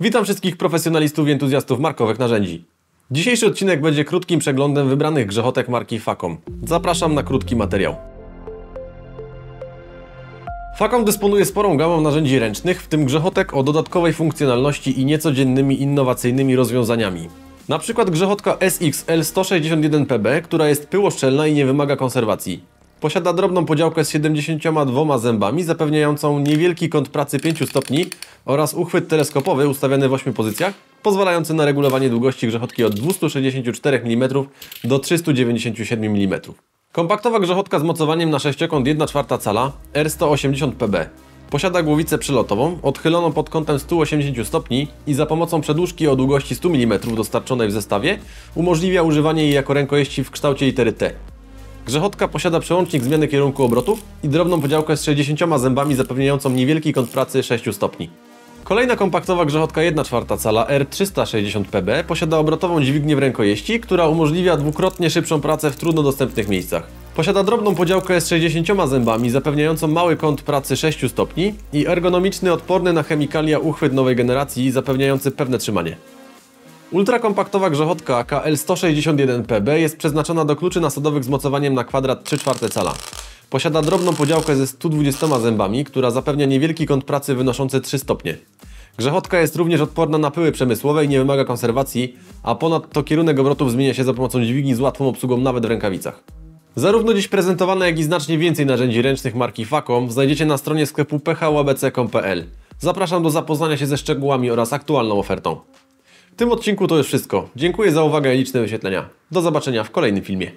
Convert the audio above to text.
Witam wszystkich profesjonalistów i entuzjastów markowych narzędzi. Dzisiejszy odcinek będzie krótkim przeglądem wybranych grzechotek marki Facom. Zapraszam na krótki materiał. Facom dysponuje sporą gamą narzędzi ręcznych, w tym grzechotek o dodatkowej funkcjonalności i niecodziennymi innowacyjnymi rozwiązaniami. Na przykład grzechotka SXL 161PB, która jest pyłoszczelna i nie wymaga konserwacji. Posiada drobną podziałkę z 72 zębami, zapewniającą niewielki kąt pracy 5 stopni oraz uchwyt teleskopowy ustawiany w 8 pozycjach, pozwalający na regulowanie długości grzechotki od 264 mm do 397 mm. Kompaktowa grzechotka z mocowaniem na sześciokąt 1,4 cala R180PB. Posiada głowicę przelotową, odchyloną pod kątem 180 stopni i za pomocą przedłużki o długości 100 mm dostarczonej w zestawie umożliwia używanie jej jako rękojeści w kształcie litery T. Grzechotka posiada przełącznik zmiany kierunku obrotów i drobną podziałkę z 60 zębami zapewniającą niewielki kąt pracy 6 stopni. Kolejna kompaktowa grzechotka 1,4 cala R360PB posiada obrotową dźwignię w rękojeści, która umożliwia dwukrotnie szybszą pracę w trudno dostępnych miejscach. Posiada drobną podziałkę z 60 zębami zapewniającą mały kąt pracy 6 stopni i ergonomiczny, odporny na chemikalia uchwyt nowej generacji zapewniający pewne trzymanie. Ultrakompaktowa grzechotka KL161PB jest przeznaczona do kluczy nasadowych z mocowaniem na kwadrat 3 4 cala. Posiada drobną podziałkę ze 120 zębami, która zapewnia niewielki kąt pracy wynoszący 3 stopnie. Grzechotka jest również odporna na pyły przemysłowe i nie wymaga konserwacji, a ponadto kierunek obrotów zmienia się za pomocą dźwigni z łatwą obsługą nawet w rękawicach. Zarówno dziś prezentowane, jak i znacznie więcej narzędzi ręcznych marki Facom znajdziecie na stronie sklepu phłabc.com.pl. Zapraszam do zapoznania się ze szczegółami oraz aktualną ofertą. W tym odcinku to już wszystko. Dziękuję za uwagę i liczne wyświetlenia. Do zobaczenia w kolejnym filmie.